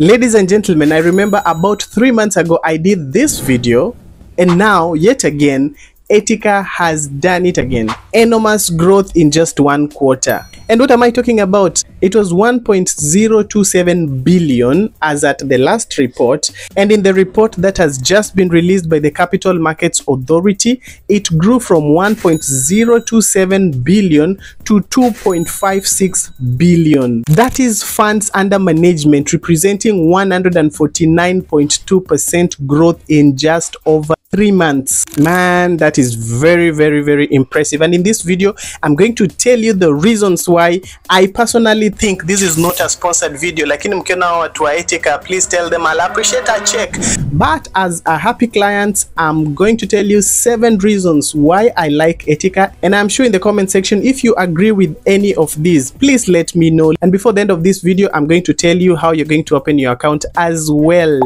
Ladies and gentlemen, I remember about three months ago I did this video and now yet again Etica has done it again. Enormous growth in just one quarter. And what am I talking about? It was 1.027 billion as at the last report. And in the report that has just been released by the Capital Markets Authority, it grew from 1.027 billion to 2.56 billion. That is funds under management representing 149.2% growth in just over three months man that is very very very impressive and in this video i'm going to tell you the reasons why i personally think this is not a sponsored video. Lakini mkiona watu wa Etica please tell them i'll appreciate a check. But as a happy client i'm going to tell you seven reasons why i like Etica. And i'm sure in the comment section if you agree with any of these please let me know. And before the end of this video i'm going to tell you how you're going to open your account as well.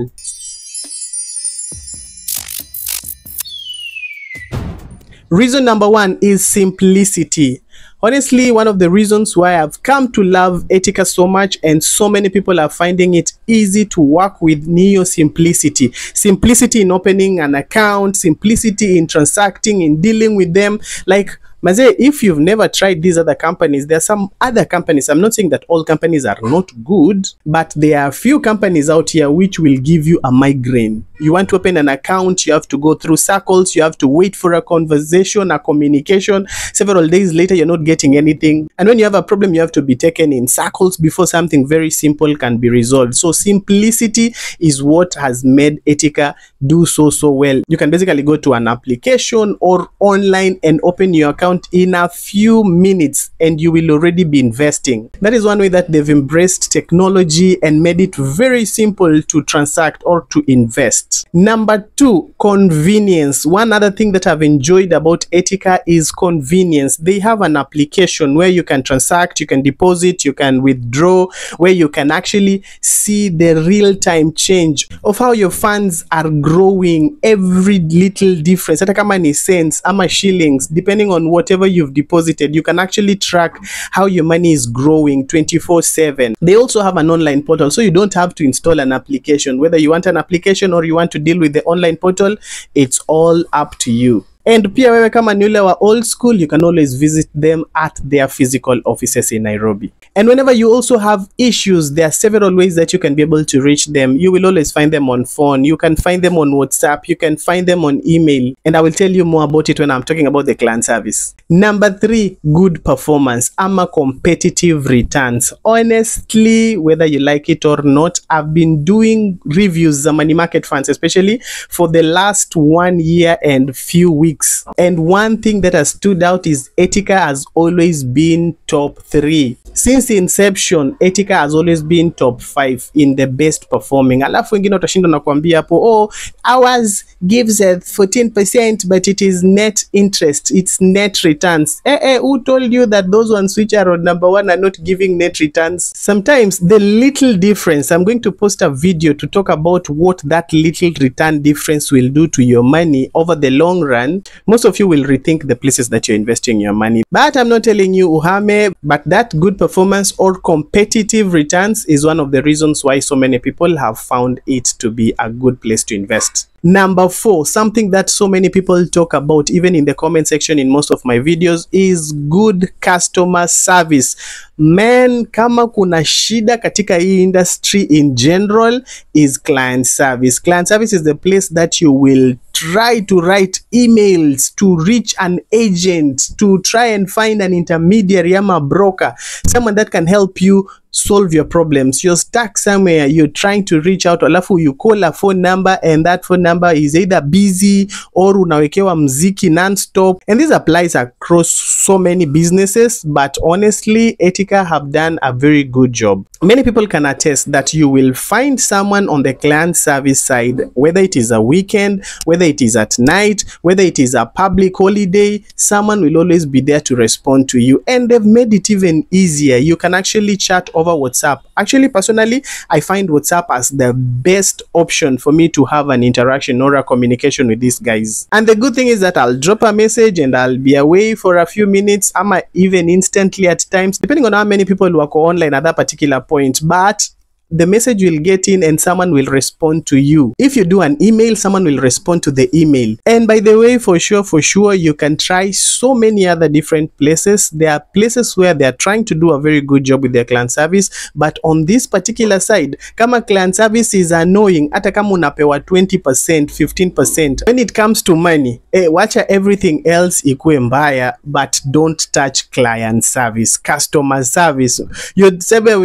Reason number one is simplicity. Honestly, one of the reasons why I've come to love Etica so much and so many people are finding it easy to work with Neo simplicity. Simplicity in opening an account, simplicity in transacting, in dealing with them. Like Maze, if you've never tried these other companies, there are some other companies. I'm not saying that all companies are not good, but there are a few companies out here which will give you a migraine. You want to open an account, you have to go through circles, you have to wait for a conversation, a communication. Several days later, you're not getting anything. And when you have a problem, you have to be taken in circles before something very simple can be resolved. So simplicity is what has made Etica do so, so well. You can basically go to an application or online and open your account in a few minutes and you will already be investing. That is one way that they've embraced technology and made it very simple to transact or to invest. Number two, convenience. One other thing that I've enjoyed about Etica is convenience. They have an application where you can transact, you can deposit, you can withdraw, where you can actually see the real-time change of how your funds are growing every little difference. Hata kama ni cents ama shillings, depending on whatever you've deposited, you can actually track how your money is growing 24/7. They also have an online portal, so you don't have to install an application. Whether you want an application or you want to deal with the online portal, it's all up to you. And pia wewe kama ni ule wa old school, you can always visit them at their physical offices in Nairobi. And whenever you also have issues, there are several ways that you can be able to reach them. You will always find them on phone. You can find them on WhatsApp. You can find them on email. And I will tell you more about it when I'm talking about the client service. Number three, good performance. ama competitive returns. Honestly, whether you like it or not, I've been doing reviews za money market funds, especially for the last one year and few weeks. And one thing that has stood out is Etika has always been top three. Since inception, Etika has always been top five in the best performing. Alafu wengine utashinda na kuambia hapo, oh, ours gives a 14% but it is net interest, it's net returns. Eh, eh, who told you that those ones which are on number one are not giving net returns? Sometimes the little difference, I'm going to post a video to talk about what that little return difference will do to your money over the long run. Most of you will rethink the places that you're investing your money. But I'm not telling you uhame, but that good performance or competitive returns is one of the reasons why so many people have found it to be a good place to invest. Number four, something that so many people talk about, even in the comment section in most of my videos, is good customer service. Man, kama kuna shida katika hii industry in general is client service. Client service is the place that you will try to write emails to reach an agent, to try and find an intermediary ama broker, someone that can help you solve your problems. You're stuck somewhere, you're trying to reach out, alafu you call a phone number and that phone number is either busy or unawekewa mziki non-stop. And this applies across so many businesses, but honestly, Etica have done a very good job. Many people can attest that you will find someone on the client service side, whether it is a weekend, whether it is at night, whether it is a public holiday, someone will always be there to respond to you. And they've made it even easier. You can actually chat over WhatsApp. Actually, personally, I find WhatsApp as the best option for me to have an interaction or a communication with these guys. And the good thing is that I'll drop a message and I'll be away for a few minutes, ama even instantly at times, depending on how many people wako online at that particular point. But the message will get in and someone will respond to you. If you do an email, someone will respond to the email. And by the way, for sure, for sure, you can try so many other different places. There are places where they are trying to do a very good job with their client service, but on this particular side, kama client service is annoying, hata kama unapewa 20%, 15%, when it comes to money, eh, wacha everything else ikuwe mbaya, but don't touch client service, customer service. You're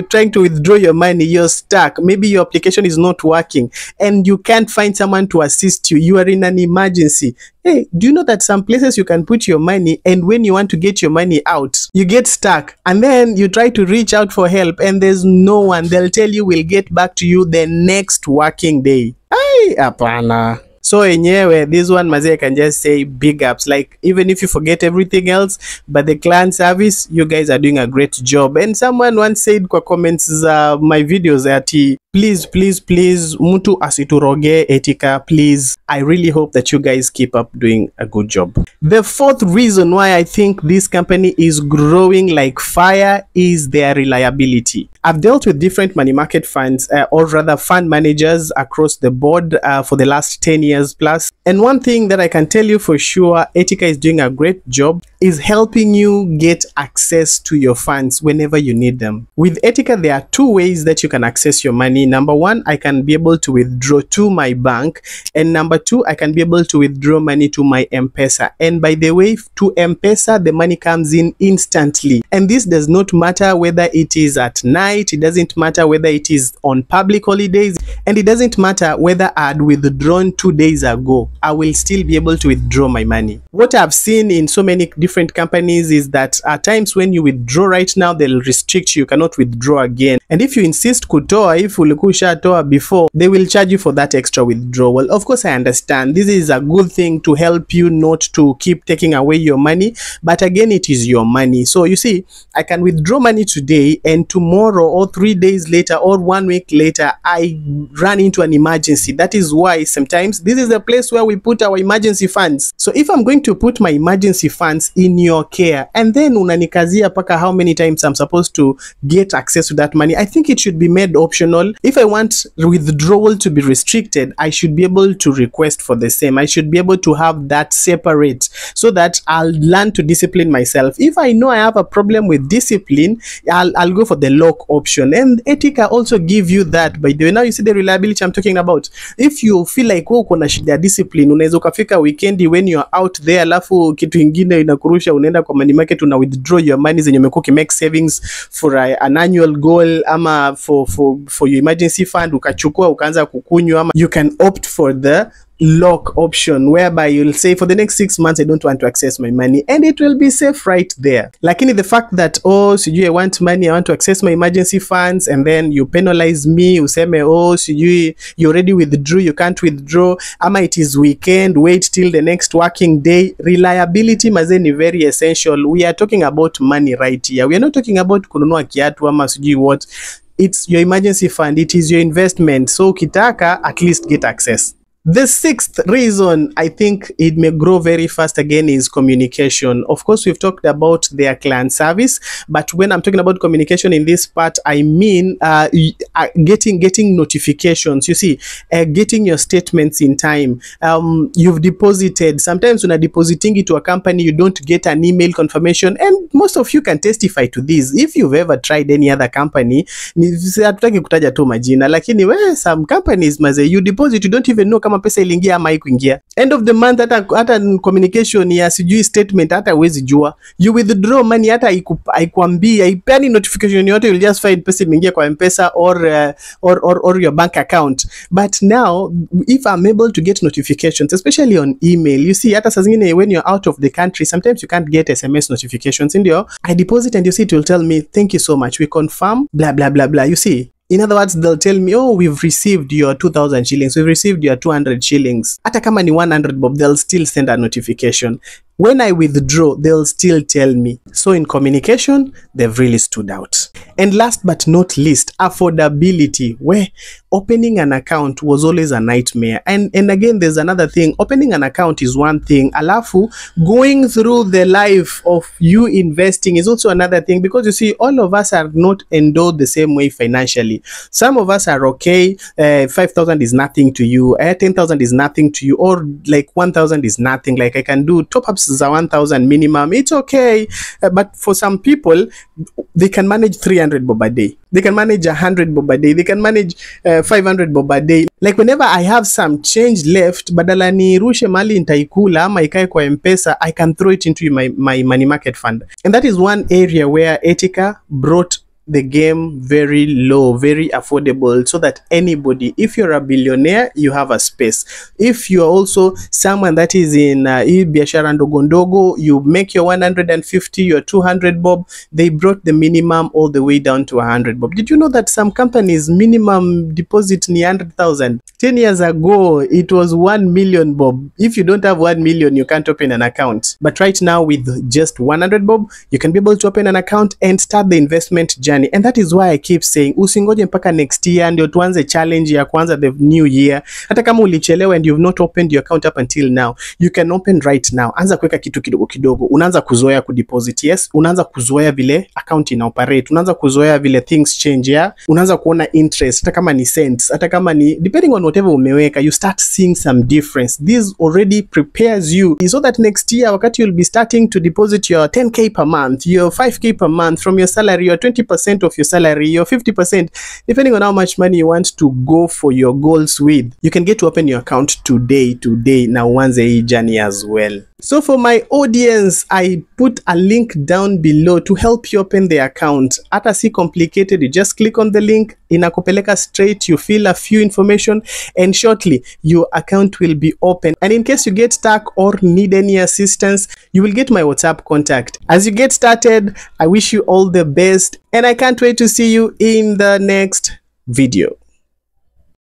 trying to withdraw your money, you're stuck. Maybe your application is not working and you can't find someone to assist you. You are in an emergency. Hey, do you know that some places you can put your money and when you want to get your money out, you get stuck and then you try to reach out for help and there's no one. They'll tell you we'll get back to you the next working day. Hey, hapana. So enyewe, this one Mazi, I can just say big ups. Like even if you forget everything else, but the client service, you guys are doing a great job. And someone once said kwa comments za my videos ati please please please mtu asituroge etika please i really hope that you guys keep up doing a good job the fourth reason why i think this company is growing like fire is their reliability i've dealt with different money market funds uh, or rather fund managers across the board uh, for the last 10 years plus. and one thing that i can tell you for sure etica is doing a great job is helping you get access to your funds whenever you need them. With etica there are two ways that you can access your money. Number one i can be able to withdraw to my bank. And number two i can be able to withdraw money to my m-pesa. And by the way to m-pesa the money comes in instantly. And this does not matter whether it is at night. It doesn't matter whether it is on public holidays and it doesn't matter whether i'd withdrawn two days ago. I will still be able to withdraw my money. What i've seen in so many different companies is that at times when you withdraw right now they'll restrict you, cannot withdraw again. And if you insist kutoa if ulikuwa ushatoa before they will charge you for that extra withdrawal. Of course i understand. This is a good thing to help you not to keep taking away your money but again it is your money. So you see i can withdraw money today and tomorrow or three days later or one week later i run into an emergency. That is why sometimes this is the place where we put our emergency funds. So if i'm going to put my emergency funds in your care and then unanikazia paka how many times i'm supposed to get access to that money i think it should be made optional. If i want withdrawal to be restricted i should be able to request for the same. I should be able to have that separate so that i'll learn to discipline myself. If i know i have a problem with discipline i'll, I'll go for the lock option. And etika also give you that by the way. Now you see the reliability i'm talking about. If you feel like wewe uko na shida ya discipline unaweza ukafika weekend when you are out there alafu kitu ingine inakurusha unaenda kwa money market una withdraw your money zenye umekuwa ki make savings for a, an annual goal ama for, for, for your emergency fund ukachukua ukaanza kukunywa ama you can opt for the lock option whereby you'll say for the next six months i don't want to access my money and it will be safe right there. Lakini the fact that oh sijui i want money i want to access my emergency funds and then you penalize me useme oh sijui you already withdrew you can't withdraw ama it is weekend wait till the next working day. Reliability maze ni very essential. We are talking about money right here. We are not talking about kununua kiatu ama sijui what. It's your emergency fund. It is your investment. So ukitaka at least get access The sixth reason I think it may grow very fast again is communication. Of course, we've talked about their client service, but when I'm talking about communication in this part, I mean uh, uh, getting getting notifications. You see, uh, getting your statements in time. Um, you've deposited. Sometimes when I depositing it to a company, you don't get an email confirmation, and most of you can testify to this. If you've ever tried any other company, kutaja majina, lakini we some companies you deposit, you don't even know pesa iliingia ama haikuingia. End of the month, hata hata communication ya sijui statement hata huwezi jua. You withdraw money hata haiku- haikuambii, haipeani notification yote, you'll just find pesa imeingia kwa M-Pesa or, uh, or, or, or your bank account. But now if I'm able to get notifications, especially on email, you see hata saa zingine when you're out of the country, sometimes you can't get SMS notifications, ndio I deposit and you see it will tell me thank you so much, we confirm blah blah blah blah. You see In other words, they'll tell me, oh, we've received your 2000 shillings, we've received your 200 shillings. Hata kama ni 100 bob, they'll still send a notification. When I withdraw, they'll still tell me. So in communication, they've really stood out. And last but not least, affordability, where opening an account was always a nightmare. And and again, there's another thing. Opening an account is one thing. Alafu, going through the life of you investing is also another thing because you see, all of us are not endowed the same way financially. Some of us are okay. Uh, Five thousand is nothing to you. Uh, Ten thousand is nothing to you, or like one thousand is nothing. Like I can do top ups is a one thousand minimum. It's okay. Uh, but for some people, they can manage 300 bob a day they can manage 100 bob a day they can manage uh, 500 bob a day like whenever i have some change left badala ni rushe mali nitaikula ama ikae kwa mpesa i can throw it into my, my money market fund and that is one area where etica brought the game very low, very affordable, so that anybody, if you're a billionaire, you have a space. If you're also someone that is in uh, biashara you make your 150, your 200 bob, they brought the minimum all the way down to 100 bob. Did you know that some companies minimum deposit ni 100,000? 10 years ago, it was 1 million bob. If you don't have 1 million, you can't open an account. But right now, with just 100 bob, you can be able to open an account and start the investment journey. And that is why I keep saying usingoje mpaka next year ndio tuanze challenge ya kwanza the new year. Hata kama ulichelewa and you've not opened your account up until now, you can open right now. Anza kuweka kitu kidogo kidogo. Unaanza kuzoea kudeposit. Yes, unaanza kuzoea vile account ina operate. Unaanza kuzoea vile things change ya. Unaanza kuona interest hata kama ni cents, hata kama ni depending on whatever umeweka, you start seeing some difference. This already prepares you so that next year wakati you'll be starting to deposit your 10k per month, your 5k per month from your salary, your 20% of your salary, or 50%, depending on how much money you want to go for your goals with. You can get to open your account today, today, na uanze hii journey as well. So for my audience, I put a link down below to help you open the account. Hata complicated, you just click on the link, inakupeleka straight, you fill a few information, and shortly your account will be open. And in case you get stuck or need any assistance, you will get my WhatsApp contact. As you get started, I wish you all the best, and I can't wait to see you in the next video.